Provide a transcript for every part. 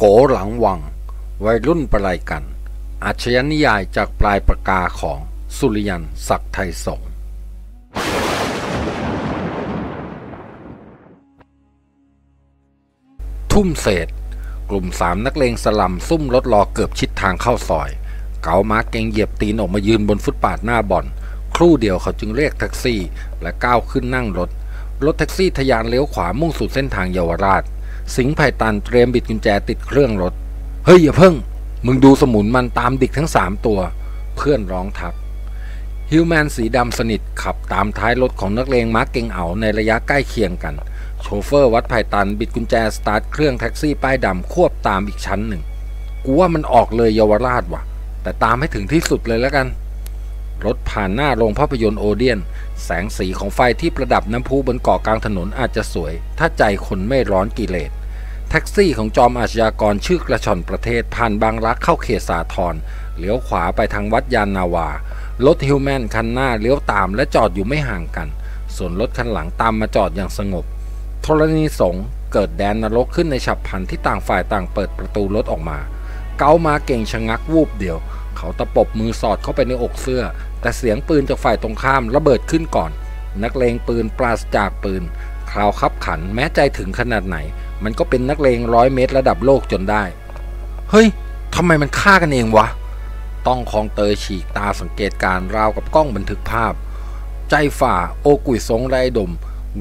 โกหลังวัง วัยรุ่นประไลกัน อาชญานิยายจากปลายปากกาของสุริยันศักดิ์ไทยสงทุ่มเศษ กลุ่มสามนักเลงสลัมซุ่มรถรอเกือบชิดทางเข้าซอย เก๋ามาเกงเหยียบตีนออกมายืนบนฟุตปาดหน้าบ่อน ครู่เดียวเขาจึงเรียกแท็กซี่ และก้าวขึ้นนั่งรถ รถแท็กซี่ทะยานเลี้ยวขวามุ่งสู่เส้นทางเยาวราช สิงห์ไผ่ตันเตรียมบิดกุญแจติดเครื่องรถ เฮ้ยอย่าเพิ่ง มึงดูสมุนมันตามดิกทั้งสามตัว เพื่อนร้องทักฮิลแมนสีดำสนิทขับตามท้ายรถของนักเลงมาร์กเกงเอาในระยะใกล้เคียงกัน โชเฟอร์วัดไผ่ตันบิดกุญแจสตาร์ทเครื่องแท็กซี่ป้ายดำควบตามอีกชั้นหนึ่ง กูว่ามันออกเลยเยาวราชว่ะ แต่ตามให้ถึงที่สุดเลยแล้วกัน รถผ่านหน้าโรงภาพยนตร์โอเดียนแสงสีของไฟที่ประดับน้ำพุบนเกาะกลางถนนอาจจะสวย ถ้าใจคนไม่ร้อนกิเลส แท็กซี่ของจอมอาชญากรชื่อกระชอนประเทศผ่านบางรักเข้าเขตสาทรเลี้ยวขวาไปทางวัดยานนาวารถฮิวแมนคันหน้าเลี้ยวตามและจอดอยู่ไม่ห่างกัน ส่วนรถคันหลังตามมาจอดอย่างสงบธรณีสงเกิดแดนนรกขึ้นในฉับพลันที่ต่างฝ่ายต่างเปิดประตูรถออกมา เกามาเก่งชะงักวูบเดียว เขาตะปบมือสอดเข้าไปในอกเสื้อ แต่เสียงปืนจากฝ่ายตรงข้ามระเบิดขึ้นก่อน นักเลงปืนปราศจากปืนคราวคับขันแม้ใจถึงขนาดไหน มันก็เป็นนักเลงร้อยเมตรระดับโลกจนได้ เฮ้ยทำไมมันฆ่ากันเองวะ ต้องคองเตยฉีกตาสังเกตการราวกับกล้องบันทึกภาพ ใจฝ่าโอกุยสงไรดม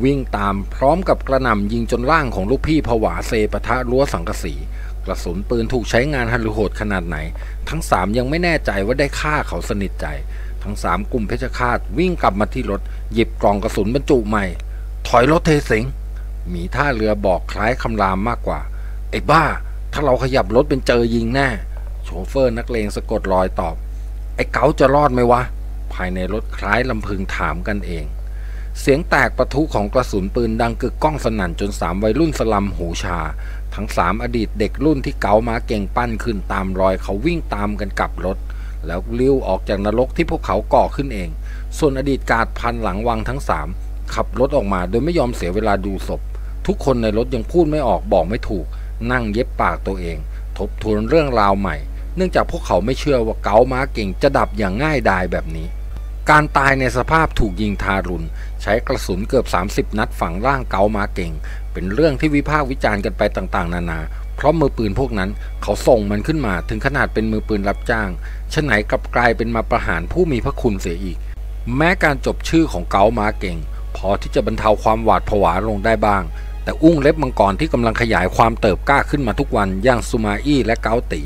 วิ่งตามพร้อมกับกระหน่ำยิงจนร่างของลูกพี่ผวาเซปะทะรั้วสังกะสีกระสุนปืนถูกใช้งานฮันลุโหดขนาดไหน ทั้งสามยังไม่แน่ใจว่าได้ฆ่าเขาสนิทใจ ทั้งสามกลุ่มเพชฌฆาตวิ่งกลับมาที่รถ หยิบกล่องกระสุนบรรจุใหม่ ถอยรถเทสิงห มีท่าเรือบอกคล้ายคำรามมากกว่า ไอ้บ้า ถ้าเราขยับรถเป็นเจอยิงแน่โชเฟอร์นักเลงสะกดรอยตอบ ไอ้เก๋าจะรอดไหมวะ ภายในรถคล้ายลำพึงถามกันเอง เสียงแตกประทุของกระสุนปืนดังกึกก้องสนั่นจนสามวัยรุ่นสลัมหูชา ทั้งสามอดีตเด็กรุ่นที่เก๋ามาเก่งปั้นขึ้นตามรอยเขาวิ่งตามกันกลับรถ แล้วลิ้วออกจากนรกที่พวกเขาก่อขึ้นเอง ส่วนอดีตกาดพันหลังวังทั้งสามขับรถออกมาโดยไม่ยอมเสียเวลาดูศพ ทุกคนในรถยังพูดไม่ออกบอกไม่ถูก นั่งเย็บปากตัวเอง ทบทวนเรื่องราวใหม่ เนื่องจากพวกเขาไม่เชื่อว่าเกาม้าเก่งจะดับอย่างง่ายดายแบบนี้ การตายในสภาพถูกยิงทารุณ ใช้กระสุนเกือบ 30 นัดฝังร่างเกามาเก่ง เป็นเรื่องที่วิพากษ์วิจารณ์กันไปต่างๆ นานา เพราะมือปืนพวกนั้นเขาส่งมันขึ้นมาถึงขนาดเป็นมือปืนรับจ้างฉะไหนกลับกลายเป็นมาประหารผู้มีพระคุณเสียอีก แม้การจบชื่อของเกามาเก่ง พอที่จะบรรเทาความหวาดผวาลงได้บ้าง แต่อุ้งเล็บมังกรที่กำลังขยายความเติบก้าขึ้นมาทุกวันอย่างซูมาอี้และเกาตี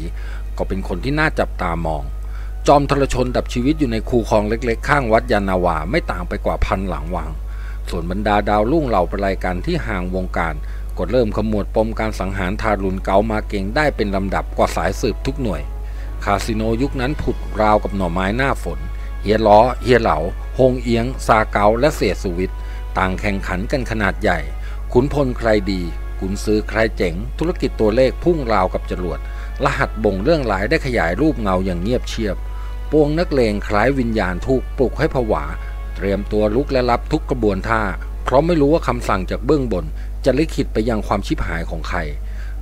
ก็เป็นคนที่น่าจับตามอง จอมทรชนดับชีวิตอยู่ในคูคลองเล็กๆ ข้างวัดยานาวาไม่ต่างไปกว่าพันหลังวัง ส่วนบรรดาดาวรุ่งเหล่าประไลกันที่ห่างวงการก็เริ่มขมวดปมการสังหารทารุณเกามาเก่งได้เป็นลำดับกว่าสายสืบทุกหน่วย คาสิโนยุคนั้นผุดราวกับหน่อไม้หน้าฝน เฮียล้อ เฮียเหลาฮงเอียง ซาเกาและเสียสุวิทต่างแข่งขันกันขนาดใหญ่ ขุนพลใครดีขุนซื้อใครเจ๋ง ธุรกิจตัวเลขพุ่งราวกับจรวด รหัสบ่งเรื่องหลายได้ขยายรูปเงาอย่างเงียบเชียบ ปวงนักเลงคล้ายวิญญาณถูกปลุกให้ผวา เตรียมตัวลุกและรับทุกกระบวนท่า เพราะไม่รู้ว่าคำสั่งจากเบื้องบน จะลิขิตไปยังความชิบหายของใคร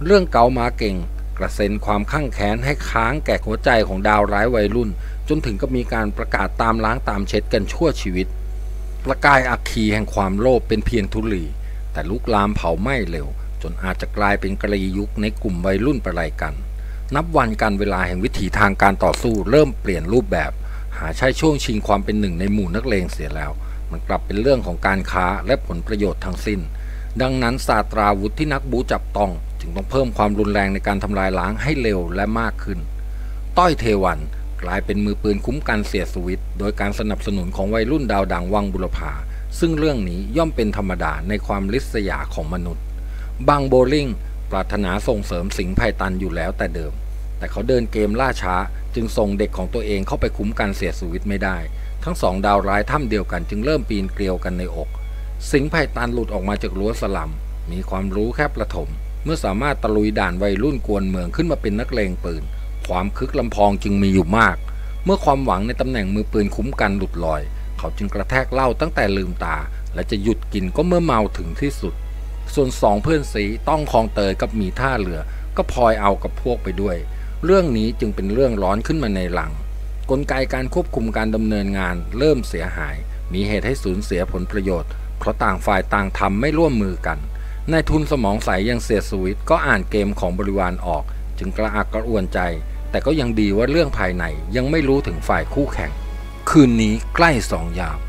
เรื่องเกามาเก่ง กระเซ็นความข้างแค้นให้ค้างแก่หัวใจของดาวร้ายวัยรุ่น จนถึงกับมีการประกาศตามล้างตามเช็ดกันชั่วชีวิต ประกายอัคคีแห่งความโลภเป็นเพียงทุลี แต่ลุกลามเผาไหม้เร็ว จนอาจจะกลายเป็นกรียุคในกลุ่มวัยรุ่นประไลกัน นับวันการเวลาแห่งวิถีทางการต่อสู้เริ่มเปลี่ยนรูปแบบ หาใช่ช่วงชิงความเป็นหนึ่งในหมู่นักเลงเสียแล้ว มันกลับเป็นเรื่องของการค้าและผลประโยชน์ทั้งสิ้น ดังนั้นศาสตราวุธที่นักบูจับต้องจึงต้องเพิ่มความรุนแรงในการทำลายล้างให้เร็วและมากขึ้น ต้อยเทวันกลายเป็นมือปืนคุ้มกันเสียสวิต โดยการสนับสนุนของวัยรุ่นดาวดังวังบุรพา ซึ่งเรื่องนี้ย่อมเป็นธรรมดาในความลิษยาของมนุษย์ บางโบลิ่งปรารถนาส่งเสริมสิงห์ไพตันอยู่แล้วแต่เดิม แต่เขาเดินเกมล่าช้า จึงส่งเด็กของตัวเองเข้าไปคุ้มกันเสียสวิตไม่ได้ ทั้งสองดาวร้ายถ้ำเดียวกันจึงเริ่มปีนเกลียวกันในอก สิงห์ไพตันหลุดออกมาจากรั้วสลัม มีความรู้แค่ประถม เมื่อสามารถตะลุยด่านวัยรุ่นกวนเมืองขึ้นมาเป็นนักเลงปืน ความคึกลำพองจึงมีอยู่มาก เมื่อความหวังในตำแหน่งมือปืนคุ้มกันหลุดลอย เขาจึงกระแทกเหล้าตั้งแต่ลืมตา และจะหยุดกินก็เมื่อเมาถึงที่สุด ส่วนสองเพื่อนสีต้องคลองเตยกับมีท่าเรือ ก็พลอยเอากับพวกไปด้วย เรื่องนี้จึงเป็นเรื่องร้อนขึ้นมาในหลัง กลไกการควบคุมการดำเนินงานเริ่มเสียหาย มีเหตุให้สูญเสียผลประโยชน์ เพราะต่างฝ่ายต่างทำไม่ร่วมมือกันนายทุนสมองใสยังเสียสวิตก็อ่านเกมของบริวารออก จึงกระอักกระอ่วนใจ แต่ก็ยังดีว่าเรื่องภายในยังไม่รู้ถึงฝ่ายคู่แข่ง คืนนี้ใกล้สองยาม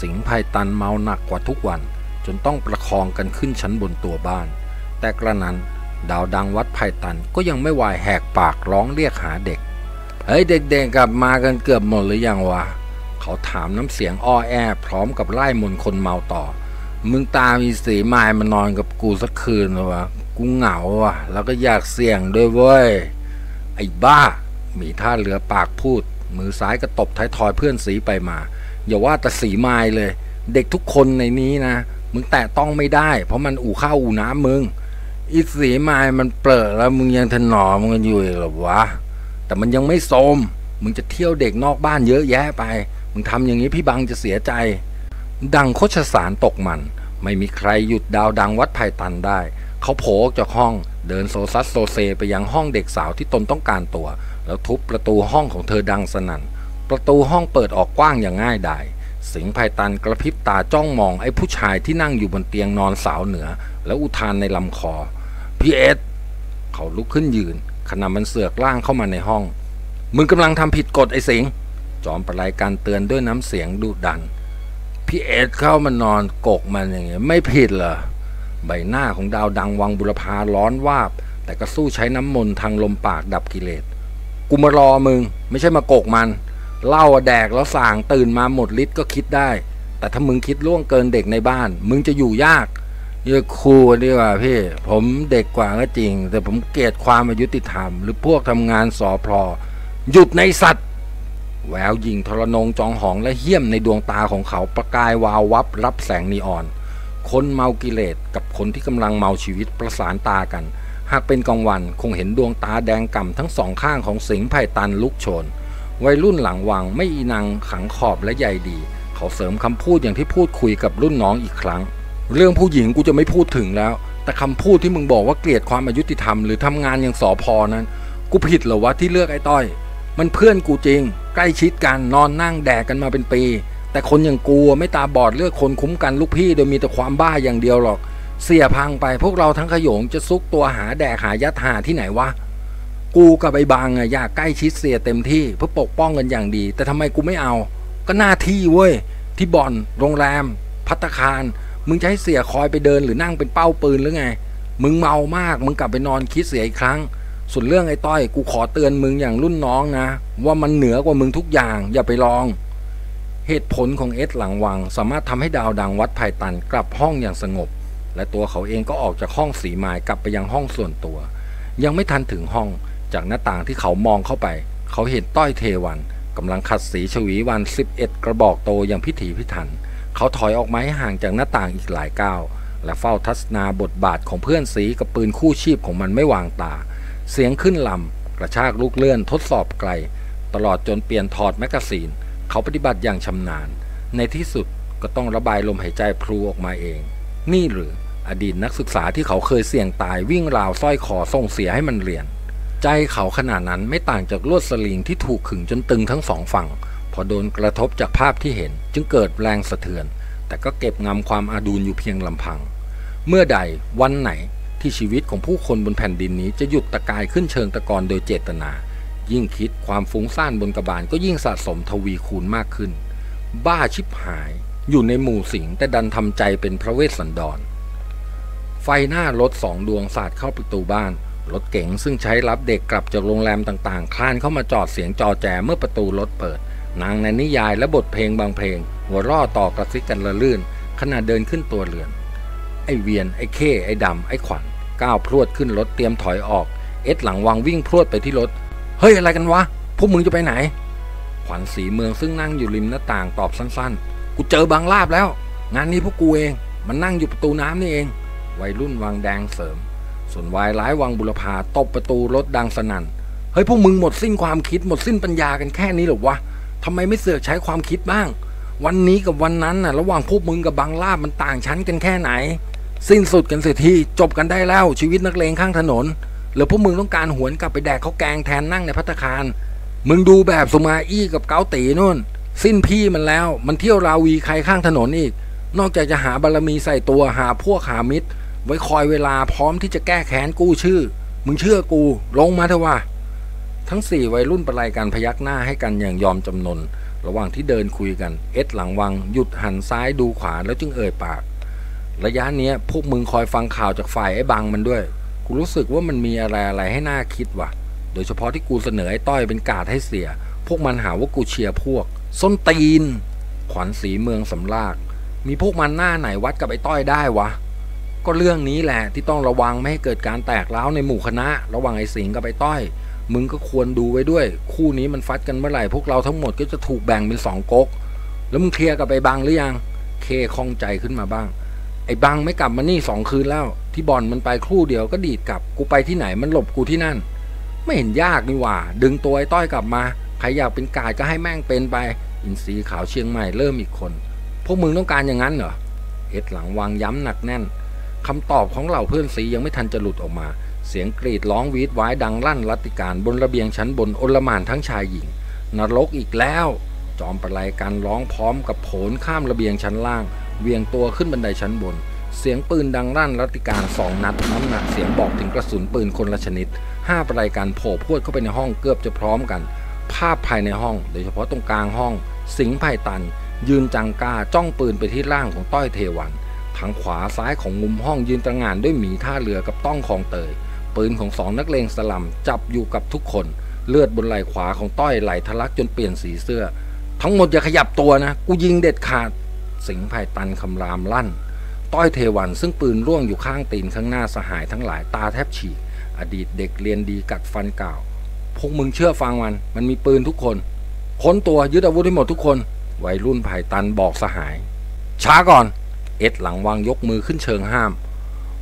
สิงห์ไพตันเมาหนักกว่าทุกวัน จนต้องประคองกันขึ้นชั้นบนตัวบ้าน แต่กระนั้นดาวดังวัดไพตันก็ยังไม่วายแหกปากร้องเรียกหาเด็ก เฮ้ยเด็กๆกลับมากันเกือบหมดหรือยังวะ เขาถามน้ำเสียงอ้อแอ พร้อมกับไล่มนคนเมาต่อ มึงตามีสีไม้มานอนกับกูสักคืนวะ กูเหงาวะแล้วก็อยากเสี่ยงด้วยเว้ย ไอ้บ้า มีท่าเหลือปากพูด มือซ้ายก็ตบท้ายทอยเพื่อนสีไปมา อย่าว่าแต่สีไม้เลย เด็กทุกคนในนี้นะ มึงแตะต้องไม่ได้ เพราะมันอู่ข้าวอู่น้ำมึง อีสีไม้มันเปรอะแล้วมึงยังถนอมกันอยู่อีกหรอวะ แต่มันยังไม่โสม มึงจะเที่ยวเด็กนอกบ้านเยอะแยะไป มึงทำอย่างนี้พี่บังจะเสียใจ ดังโคชสารตกมัน ไม่มีใครหยุดดาวดังวัดไผ่ตันได้ เขาโผล่จากห้องเดินโซซัสโซเซไปยังห้องเด็กสาวที่ตนต้องการตัว แล้วทุบประตูห้องของเธอดังสนั่น ประตูห้องเปิดออกกว้างอย่างง่ายดาย สิงห์ไผ่ตันกระพริบตาจ้องมองไอ้ผู้ชายที่นั่งอยู่บนเตียงนอนสาวเหนือ แล้วอุทานในลำคอ พี่เอสเขาลุกขึ้นยืน ขณะมันเสือกร่างเข้ามาในห้อง มึงกำลังทำผิดกฎไอ้สิงห์จอมประลัยกัลป์เตือนด้วยน้ำเสียงดุดัน พี่เอสเข้ามานอนกกมันอย่างเงี้ยไม่ผิดเหรอ ใบหน้าของดาวดังวังบุรพาร้อนวาบ แต่ก็สู้ใช้น้ำมนต์ทางลมปากดับกิเลส กูมารอมึง ไม่ใช่มากกมันเหล้าแดกแล้วส่างตื่นมาหมดฤทธิ์ก็คิดได้ แต่ถ้ามึงคิดล่วงเกินเด็กในบ้าน มึงจะอยู่ยากเยอะครูดีกว่าพี่ ผมเด็กกว่าก็จริง แต่ผมเกลียดความอายุติธรรม หรือพวกทำงานสอพลอหยุดในสัตว์ แววยิงทรนงจองหองและเหี้ยมในดวงตาของเขาประกายวาววับรับแสงนีออน คนเมากิเลสกับคนที่กำลังเมาชีวิตประสานตากัน หากเป็นกลางวันคงเห็นดวงตาแดงก่ำทั้งสองข้างของสิงห์ไผ่ตันลุกโชน วัยรุ่นหลังวังไม่อีนังขังขอบและใยดี เขาเสริมคำพูดอย่างที่พูดคุยกับรุ่นน้องอีกครั้ง เรื่องผู้หญิงกูจะไม่พูดถึงแล้ว แต่คำพูดที่มึงบอกว่าเกลียดความอายุติธรรมหรือทำงานอย่างสอพอนั้น กูผิดเหรอวะที่เลือกไอ้ต้อย มันเพื่อนกูจริง ใกล้ชิดกันนอนนั่งแดกกันมาเป็นปี แต่คนอย่างกูไม่ตาบอดเลือกคนคุ้มกันลูกพี่โดยมีแต่ความบ้าอย่างเดียวหรอก เสียพังไปพวกเราทั้งขโยงจะซุกตัวหาแดกหายัดหาที่ไหนวะ กูกับไอ้บางอะอยากใกล้ชิดเสียเต็มที่เพื่อปกป้องกันอย่างดี แต่ทำไมกูไม่เอา ก็หน้าที่เว้ย ที่บ่อน โรงแรม พัตคาร มึงจะให้เสียคอยไปเดินหรือนั่งเป็นเป้าปืนหรือไง มึงเมามาก มึงกลับไปนอนคิดเสียอีกครั้ง ส่วนเรื่องไอ้ต้อย กูขอเตือนมึงอย่างรุ่นน้องนะ ว่ามันเหนือกว่ามึงทุกอย่าง อย่าไปลองเหตุผลของเอสหลังวัง สามารถทำให้ดาวดังวัดไผ่ตันกลับห้องอย่างสงบ และตัวเขาเองก็ออกจากห้องสีไม้กลับไปยังห้องส่วนตัว ยังไม่ทันถึงห้องจากหน้าต่างที่เขามองเข้าไป เขาเห็นต้อยเทวันกำลังขัดสีชวีวัน 11 กระบอกโตอย่างพิถีพิถัน เขาถอยออกมาให้ห่างจากหน้าต่างอีกหลายก้าวและเฝ้าทัศนาบทบาทของเพื่อนสีกับปืนคู่ชีพของมันไม่วางตา เสียงขึ้นลำกระชากลูกเลื่อนทดสอบไกล ตลอดจนเปลี่ยนถอดแมกกาซีน เขาปฏิบัติอย่างชำนาญ ในที่สุดก็ต้องระบายลมหายใจพลูออกมาเอง นี่หรือ อดีตนักศึกษาที่เขาเคยเสี่ยงตายวิ่งราวสร้อยคอส่งเสียให้มันเรียน ใจเขาขนาดนั้นไม่ต่างจากลวดสลิงที่ถูกขึงจนตึงทั้งสองฝั่ง พอโดนกระทบจากภาพที่เห็น จึงเกิดแรงสะเทือน แต่ก็เก็บงำความอาดูลอยู่เพียงลำพัง เมื่อใดวันไหนที่ชีวิตของผู้คนบนแผ่นดินนี้จะหยุดตะกายขึ้นเชิงตะกอนโดยเจตนา ยิ่งคิดความฟุ้งซ่านบนกระบาลก็ยิ่งสะสมทวีคูณมากขึ้น บ้าชิบหาย อยู่ในหมู่สิงแต่ดันทำใจเป็นพระเวสสันดร ไฟหน้ารถสองดวงสาดเข้าประตูบ้าน รถเก๋งซึ่งใช้รับเด็กกลับจากโรงแรมต่างๆ คลานเข้ามาจอดเสียงจอแจเมื่อประตูรถเปิด นางในนิยายและบทเพลงบางเพลง หัวร่อต่อกระซิกกันละลื่น ขณะเดินขึ้นตัวเรือน ไอเวียน ไอเข้ไอดำไอขวัญก้าวพรวดขึ้นรถเตรียมถอยออก เอ็ดหลังวังวิ่งพรวดไปที่รถ เฮ้ยอะไรกันวะ พวกมึงจะไปไหน ขวัญสีเมืองซึ่งนั่งอยู่ริมหน้าต่างตอบสั้นๆ กูเจอบางลาบแล้ว งานนี้พวกกูเอง มันนั่งอยู่ประตูน้ำนี่เอง วัยรุ่นวังแดงเสริม ส่วนวายร้ายวังบุรพาตบประตูรถดังสนั่น เฮ้ยพวกมึงหมดสิ้นความคิดหมดสิ้นปัญญากันแค่นี้หรอวะทำไมไม่เสือกใช้ความคิดบ้าง วันนี้กับวันนั้นน่ะระหว่างพวกมึงกับบางลาบมันต่างชั้นกันแค่ไหน สิ้นสุดกันเสียทีจบกันได้แล้วชีวิตนักเลงข้างถนนหรือพวกมึงต้องการหวนกลับไปแดกข้าวแกงแทนนั่งในพัตคาร มึงดูแบบสุมาอี้กับเกาตีนู่น สิ้นพี่มันแล้ว มันเที่ยวราวีใครข้างถนนอีก นอกจากจะหาบารมีใส่ตัวหาพวกหามิตร ไว้คอยเวลาพร้อมที่จะแก้แค้นกู้ชื่อ มึงเชื่อกู ลงมาเถอะว่าทั้งสี่วัยรุ่นประไลกันพยักหน้าให้กันอย่างยอมจำนน ระหว่างที่เดินคุยกัน เอ็ดหลังวังหยุดหันซ้ายดูขวาแล้วจึงเอ่ยปาก ระยะเนี้ยพวกมึงคอยฟังข่าวจากฝ่ายไอ้บังมันด้วย กูรู้สึกว่ามันมีอะไรอะไรให้น่าคิดว่ะ โดยเฉพาะที่กูเสนอไอ้ต้อยเป็นกาดให้เสีย พวกมันหาว่ากูเชียร์พวก ส้นตีน ขวัญสีเมืองสำลาก มีพวกมันหน้าไหนวัดกับไอ้ต้อยได้วะ ก็เรื่องนี้แหละที่ต้องระวังไม่ให้เกิดการแตกร้าวในหมู่คณะ ระหว่างไอ้สิงห์กับไอ้ต้อย มึงก็ควรดูไว้ด้วย คู่นี้มันฟัดกันเมื่อไหร่พวกเราทั้งหมดก็จะถูกแบ่งเป็นสองก๊กแล้วมึงเคลียร์กับไอ้บังหรือยัง เคคล่องใจขึ้นมาบ้าง ไอ้บังไม่กลับมานี่สองคืนแล้ว ที่บอลมันไปครู่เดียวก็ดีดกลับ กูไปที่ไหนมันหลบกูที่นั่น ไม่เห็นยากนี่หว่า ดึงตัวไอ้ต้อยกลับมา ใครอยากเป็นกาดก็ให้แม่งเป็นไป อินซีขาวเชียงใหม่เริ่มอีกคน พวกมึงต้องการอย่างนั้นเหรอ เอ็ดหลังวางย้ำหนักแน่น คำตอบของเหล่าเพื่อนสียังไม่ทันจะหลุดออกมา เสียงกรีดร้องวีดไว้ดังลั่นรัติการบนระเบียงชั้นบนโอลมานทั้งชายหญิง นรกอีกแล้ว จอมประไลกันร้องพร้อมกับโผนข้ามระเบียงชั้นล่าง เวียงตัวขึ้นบันไดชั้นบน เสียงปืนดังลั่นรัติการสองนัดน้ำหนักเสียงบอกถึงกระสุนปืนคนละชนิดห้าประไลกันโผล่พวดเข้าไปในห้องเกือบจะพร้อมกัน ภาพภายในห้อง โดยเฉพาะตรงกลางห้อง สิงห์ไผ่ตัน ยืนจังกาจ้องปืนไปที่ร่างของต้อยเทวัน ทางขวาซ้ายของมุมห้องยืนตระหง่านด้วยหมีท่าเรือกับต้องคลองเตย ปืนของสองนักเลงสลัมจับอยู่กับทุกคน เลือดบนไหล่ขวาของต้อยไหลทะลักจนเปลี่ยนสีเสื้อ ทั้งหมดอย่าขยับตัวนะ กูยิงเด็ดขาด สิงห์ไผ่ตันคำรามลั่น ต้อยเทวันซึ่งปืนร่วงอยู่ข้างตีนข้างหน้าสหายทั้งหลายตาแทบฉีก อดีตเด็กเรียนดีกัดฟันกล่าว พวกมึงเชื่อฟังมัน มันมีปืนทุกคน ค้นตัวยึดอาวุธให้หมดทุกคน วัยรุ่นไผ่ตันบอกสหาย ช้าก่อน เอ็ดหลังวางยกมือขึ้นเชิงห้าม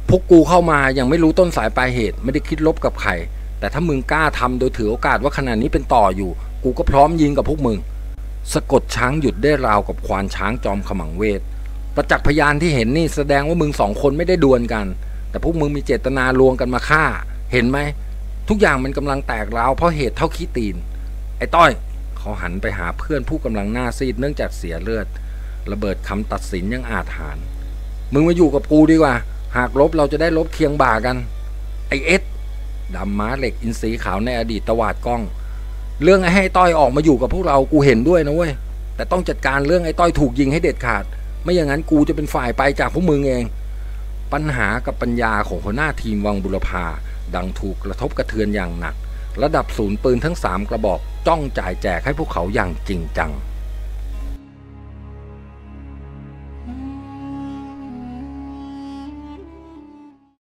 พวกกูเข้ามายังไม่รู้ต้นสายปลายเหตุไม่ได้คิดลบกับใคร แต่ถ้ามึงกล้าทำโดยถือโอกาสว่าขณะนี้เป็นต่ออยู่ กูก็พร้อมยิงกับพวกมึง สะกดช้างหยุดได้ราวกับควานช้างจอมขมังเวท ประจักษ์พยานที่เห็นนี่แสดงว่ามึงสองคนไม่ได้ดวลกัน แต่พวกมึงมีเจตนาลวงกันมาฆ่า เห็นไหม ทุกอย่างมันกำลังแตกร้าวเพราะเหตุเท่าขี้ตีน ไอ้ต้อย เขาหันไปหาเพื่อนผู้กำลังหน้าซีดเนื่องจากเสียเลือด ระเบิดคำตัดสินยังอาถรรพ์มึงมาอยู่กับกูดีกว่า หากลบเราจะได้ลบเคียงบ่ากัน ไอเอ็ดดำม้าเหล็กอินทรีขาวในอดีตตวาดกล้อง เรื่องไอ้ให้ต้อยออกมาอยู่กับพวกเรากูเห็นด้วยนะเว้ย แต่ต้องจัดการเรื่องไอ้ต้อยถูกยิงให้เด็ดขาด ไม่อย่างนั้นกูจะเป็นฝ่ายไปจากพวกมึงเอง ปัญหากับปัญญาของหัวหน้าทีมวังบุรพาดังถูกกระทบกระเทือนอย่างหนัก ระดับศูนย์ปืนทั้งสามกระบอกจ้องจ่ายแจกให้พวกเขาอย่างจริงจัง